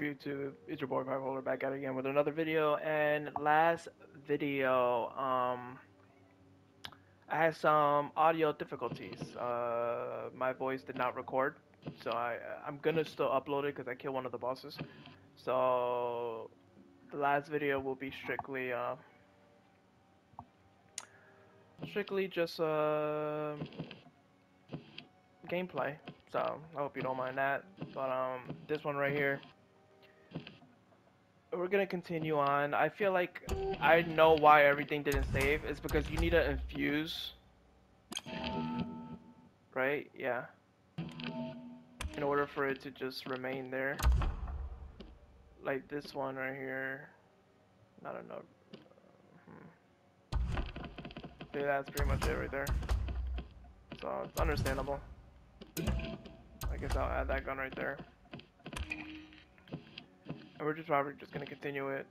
YouTube, it's your boy Pypolar back at it again with another video. And last video, um, I had some audio difficulties. Uh, my voice did not record, so I I'm gonna still upload it because I killed one of the bosses. So the last video will be strictly uh, strictly just uh, gameplay. So I hope you don't mind that. But um, this one right here we're gonna continue on. I feel like I know why everything didn't save. It's because you need to infuse. Right? Yeah. In order for it to just remain there. Like this one right here. I don't know. Hmm. Yeah, that's pretty much it right there. So it's understandable. I guess I'll add that gun right there. And we're just probably just gonna continue it.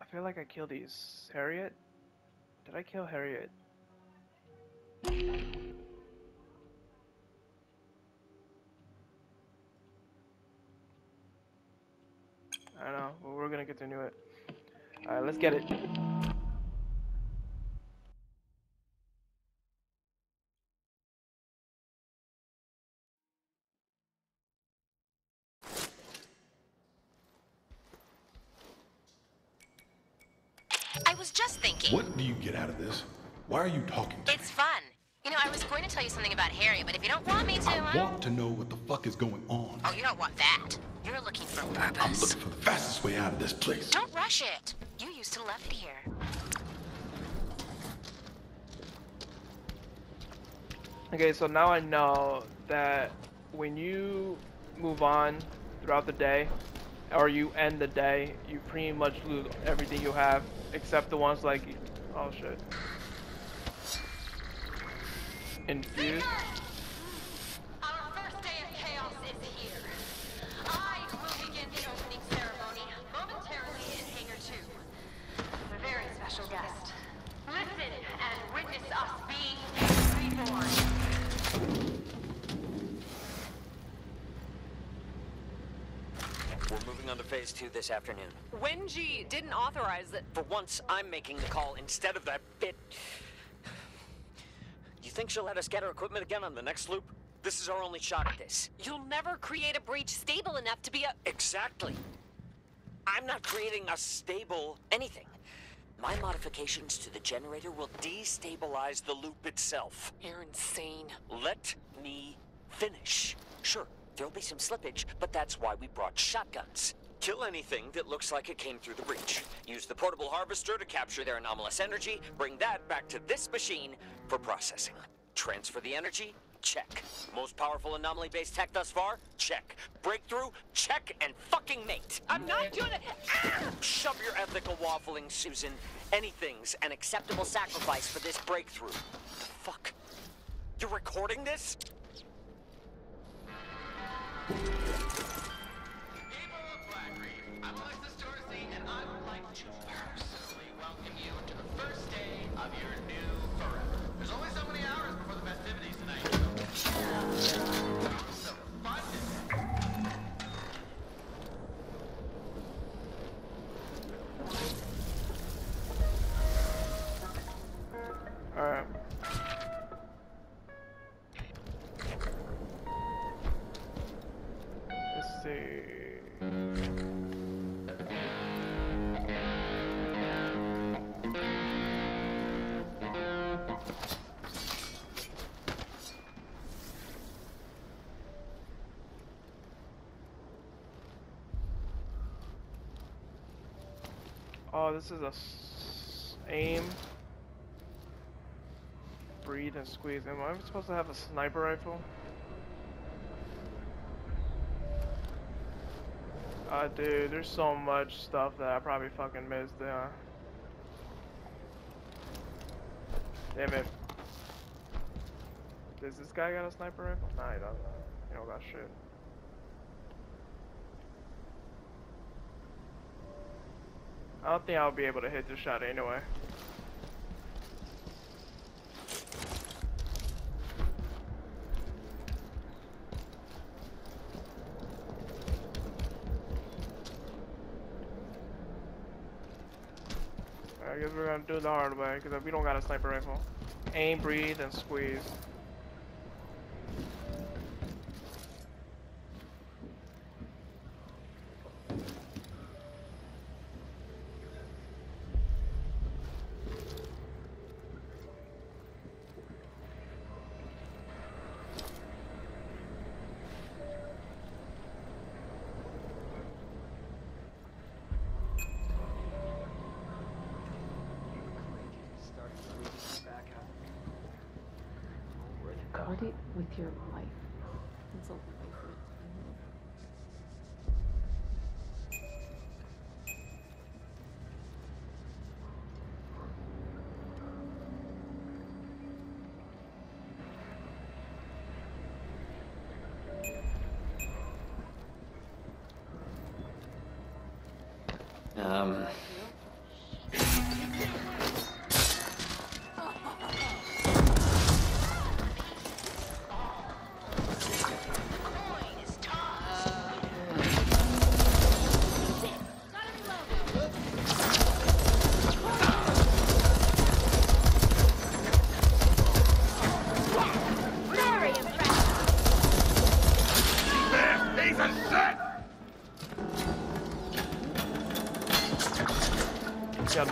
I feel like I killed these. Harriet? Did I kill Harriet? I don't know, but we're gonna continue it. Alright, let's get it. Was just thinking. What do you get out of this? Why are you talking to It's fun. You know, I was going to tell you something about Harry, but if you don't want me to, me? I I... want to know what the fuck is going on. Oh, you don't want that. You're looking for purpose. I'm looking for the fastest way out of this place. Don't rush it. You used to love it here. Okay, so now I know that when you move on throughout the day, or you end the day, you pretty much lose everything you have, except the ones like, oh shit. Infused. To this afternoon. Wenjie didn't authorize it. For once, I'm making the call instead of that bit. You think she'll let us get her equipment again on the next loop? This is our only shot at this. You'll never create a breach stable enough to be a. Exactly. I'm not creating a stable anything. My modifications to the generator will destabilize the loop itself. You're insane. Let me finish. Sure, there'll be some slippage, but that's why we brought shotguns. Kill anything that looks like it came through the breach. Use the portable harvester to capture their anomalous energy, bring that back to this machine for processing. Transfer the energy? Check. Most powerful anomaly-based tech thus far? Check. Breakthrough? Check and fucking mate. I'm not doing it. Ah! Shove your ethical waffling, Susan. Anything's an acceptable sacrifice for this breakthrough. The fuck? You're recording this? Oh, this is a aim breathe and squeeze. Am I supposed to have a sniper rifle? Uh, dude, there's so much stuff that I probably fucking missed. Uh, damn it. Does this guy got a sniper rifle? Nah, he doesn't. He don't got shit. I don't think I'll be able to hit the shot anyway. I guess we're gonna do it the hard way, because if we don't got a sniper rifle, aim, breathe, and squeeze. Guard it with your life. It's a life. Um.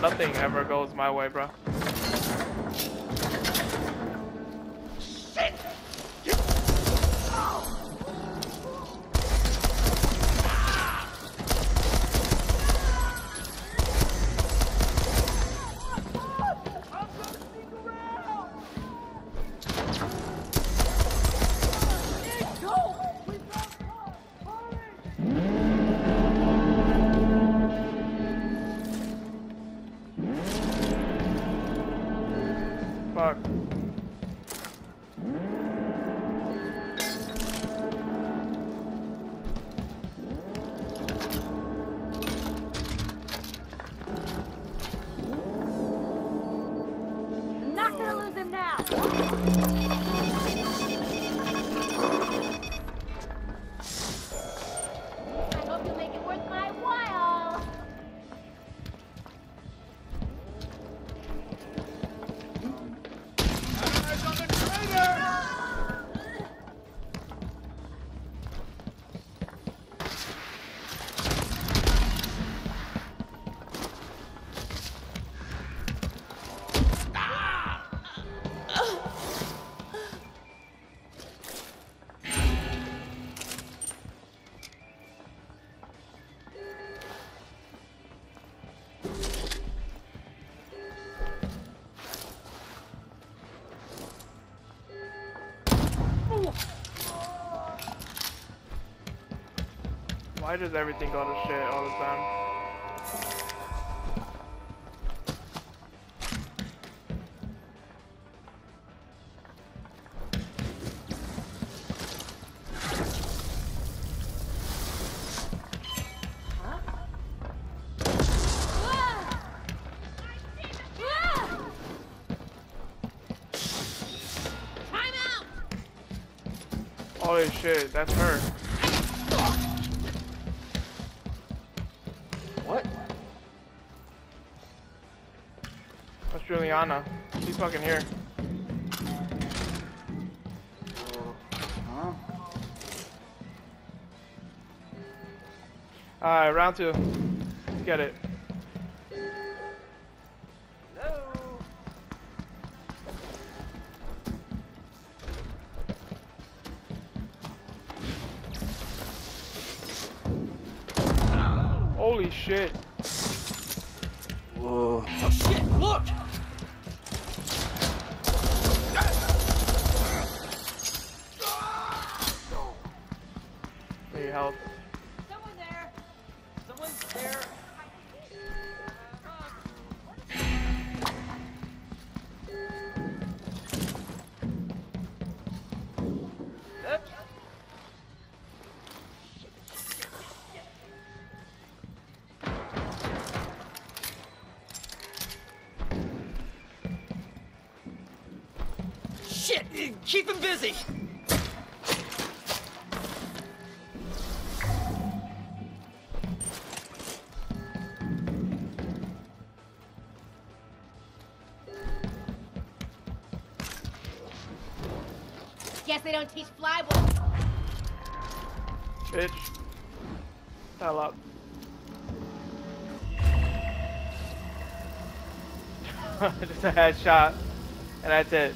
Nothing ever goes my way, bro. Why does everything go to shit all the time? Holy shit, that's her. Fucking here. Alright, round two. Get it. Holy shit. Keep him busy! Guess they don't teach flyboy. Bitch. Hell up. Just a headshot. And that's it.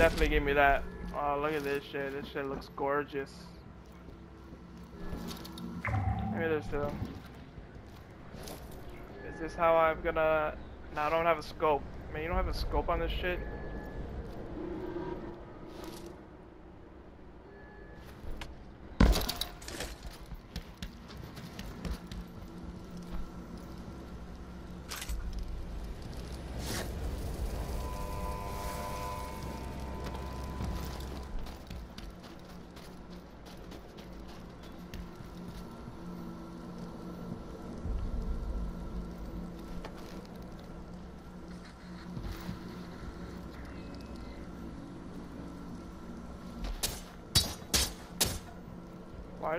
Definitely give me that. Oh, look at this shit. This shit looks gorgeous. At this though. Is this how I'm gonna... No, I don't have a scope. Man, you don't have a scope on this shit?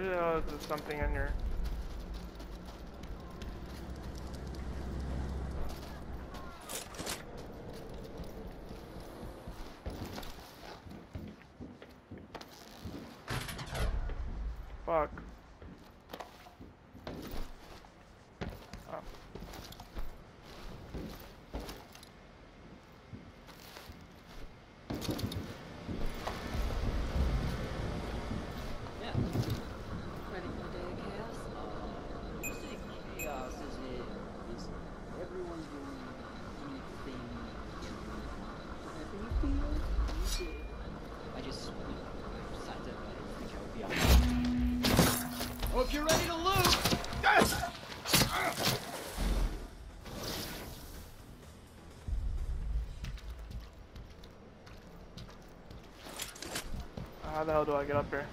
Is there something in here? Fuck. Oh. Yeah. Ready for the day of chaos? Uh, you say chaos is it? Is everyone doing anything in every field? You did. I just you know, decided that I didn't think I would be on. Hope you're ready to loot! How the hell do I get up here?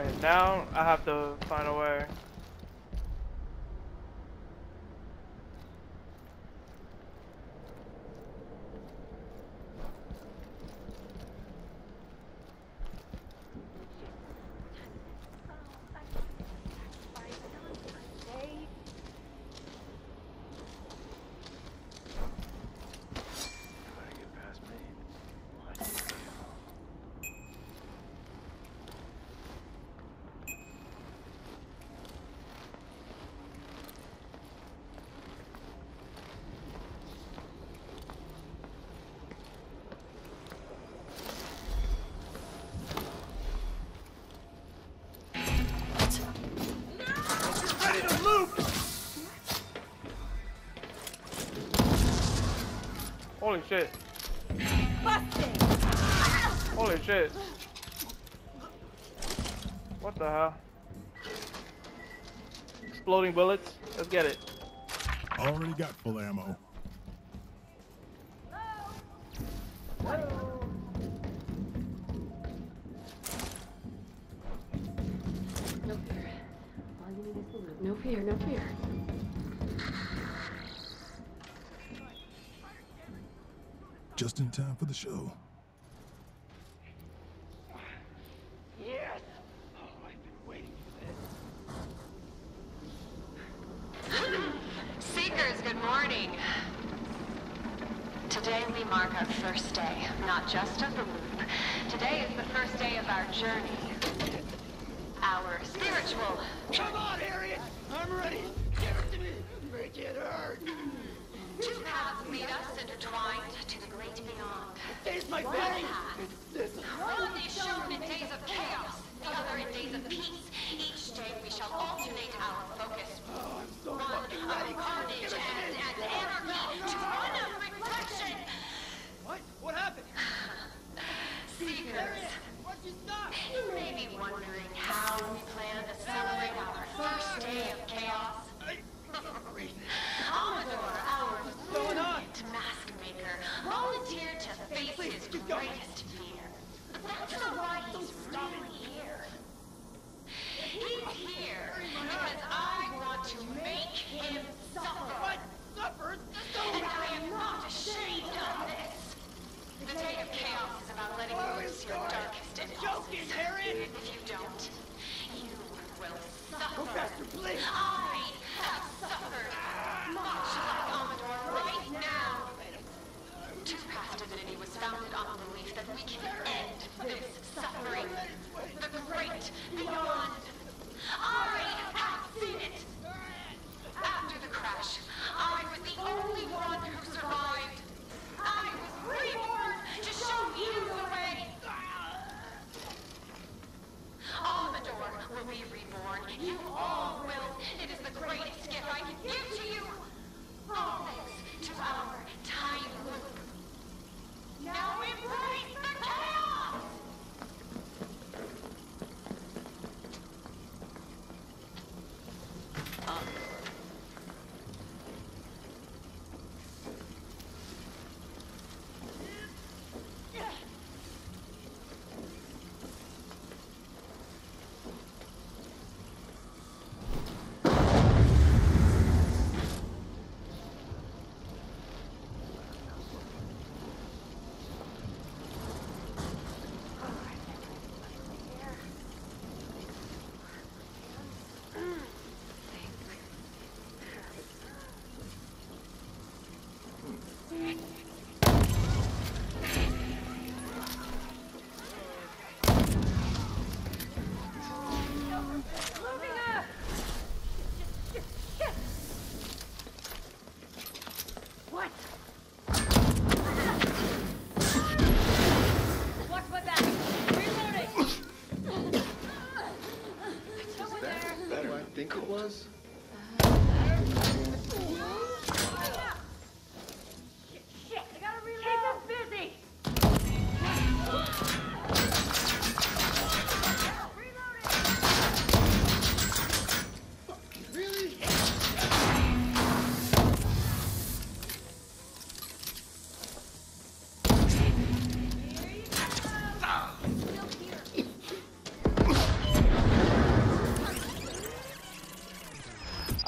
Okay, now I have to find a way. Holy shit. Holy shit. What the hell? Exploding bullets? Let's get it. Already got full ammo. The show. Yes! Oh, I've been waiting for this. Seekers, good morning. Today we mark our first day, not just of the loop. Today is the first day of our journey. Our spiritual Come on, Harriet! I'm ready! Give it to me! Make it hurt! Two paths lead us intertwined to the great beyond. Taste my One path. One is shown in days of chaos, the other in days of peace. Each day we shall alternate our focus. Oh, so one fucking ready. carnage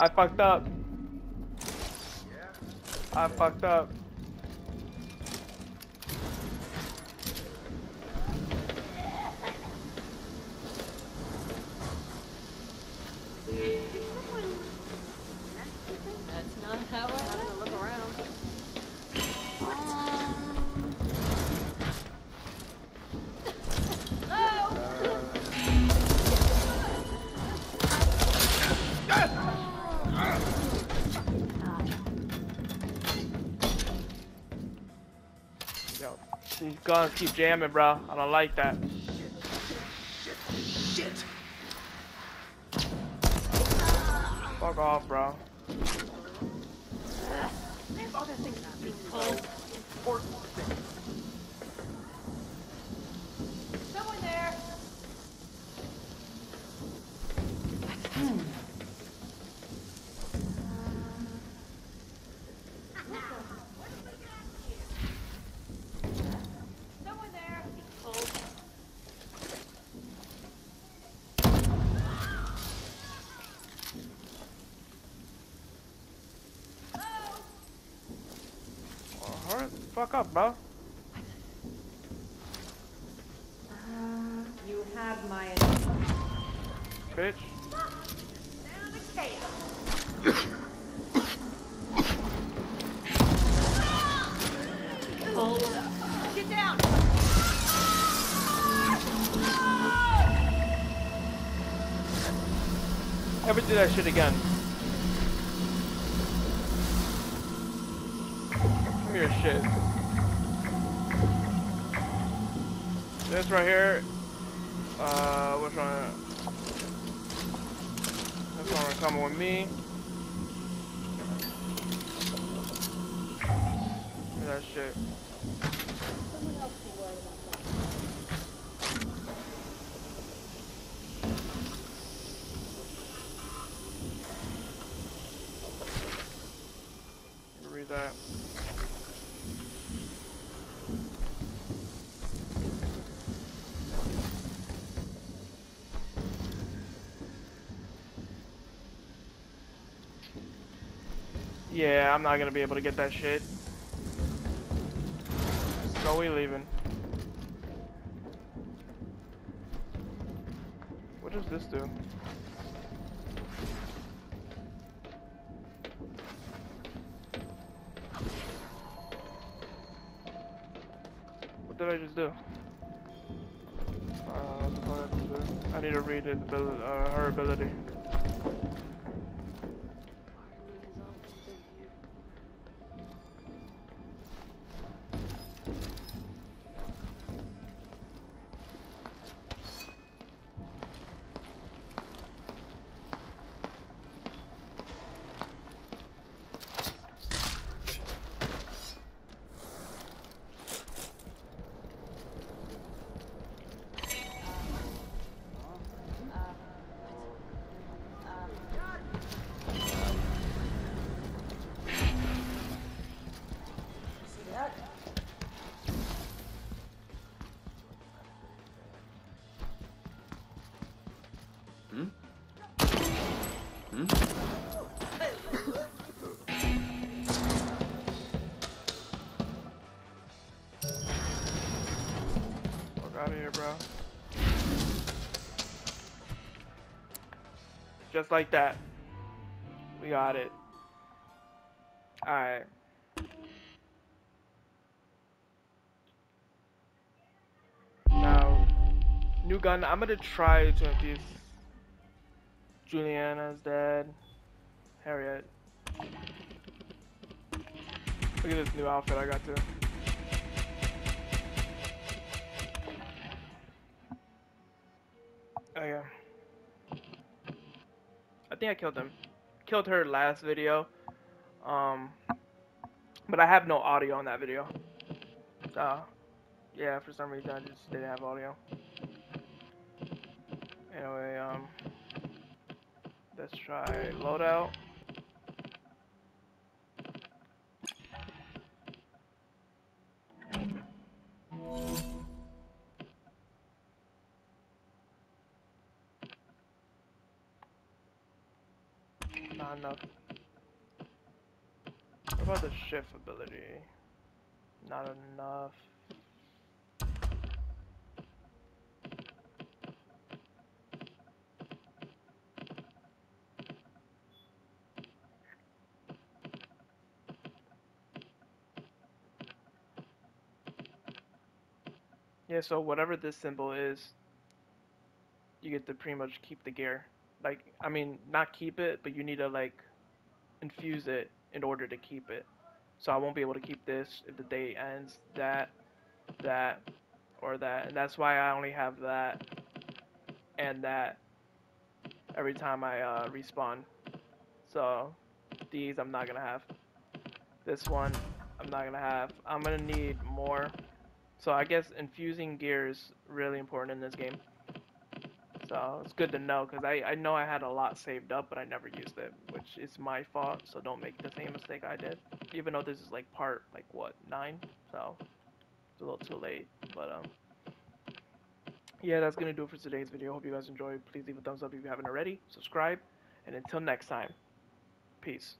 I fucked up. I fucked up. Guns keep jamming, bro. I don't like that. Shit! Fuck off, bro. Someone there. Someone there. Oh, hurry the fuck up, bro. You have my Bitch. Get down. Ever do that shit again? Come here, shit. This right here. Uh, which one? This one coming with me. That shit. Read that. Yeah, I'm not gonna be able to get that shit. So we leaving. What does this do? What did I just do? Uh? I need to read it, uh, her ability. Just like that. We got it. Alright. Now, new gun. I'm gonna try to infuse Julianna's dad. Harriet. Look at this new outfit I got too. Oh yeah. Think I killed him. Killed her last video. Um, but I have no audio on that video. So, yeah, for some reason I just didn't have audio. Anyway, um, let's try loadout. Not enough. What about the shift ability? Not enough. Yeah, so whatever this symbol is, you get to pretty much keep the gear. Like, I mean, not keep it, but you need to like infuse it in order to keep it. So I won't be able to keep this if the day ends. That, that, or that, and that's why I only have that and that every time I uh, respawn. So these I'm not gonna have. This one I'm not gonna have. I'm gonna need more. So I guess infusing gear is really important in this game. So it's good to know because I, I know I had a lot saved up, but I never used it, which is my fault. So don't make the same mistake I did. Even though this is like part like what nine, so it's a little too late. But um, yeah, that's gonna do it for today's video. Hope you guys enjoyed. Please leave a thumbs up if you haven't already. Subscribe, and until next time, peace.